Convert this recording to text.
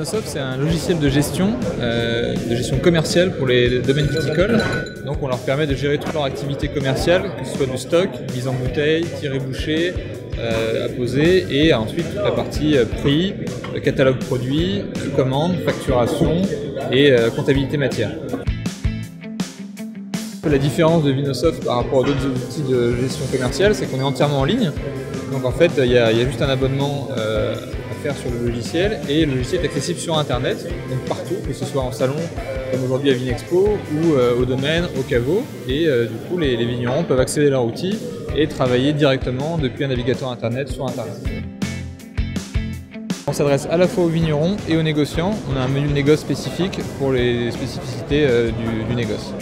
Vinosoft, c'est un logiciel de gestion, euh, de gestion commerciale pour les domaines viticoles. Donc on leur permet de gérer toute leur activité commerciale, que ce soit du stock, mise en bouteille, tiré bouché, euh, et ensuite toute la partie euh, prix, catalogue produit, commande, facturation et comptabilité matière. La différence de Vinosoft par rapport à d'autres outils de gestion commerciale, c'est qu'on est entièrement en ligne. Donc en fait, il y, a juste un abonnement euh, faire sur le logiciel et le logiciel est accessible sur Internet, donc partout, que ce soit en salon, comme aujourd'hui à Vinexpo, ou euh, au domaine, au caveau. Et euh, du coup, les, vignerons peuvent accéder à leur outil et travailler directement depuis un navigateur Internet sur Internet. On s'adresse à la fois aux vignerons et aux négociants. On a un menu négoce spécifique pour les spécificités du négoce.